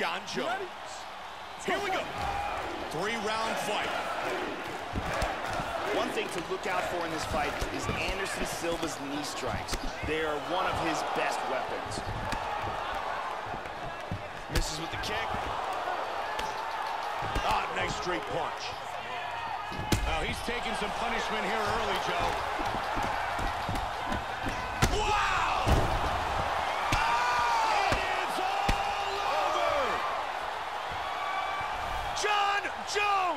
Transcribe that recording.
Jon Jones. Here we go. Three-round fight. One thing to look out for in this fight is Anderson Silva's knee strikes. They are one of his best weapons. Misses with the kick. Ah, nice straight punch. Now, he's taking some punishment here early, Joe. Jones.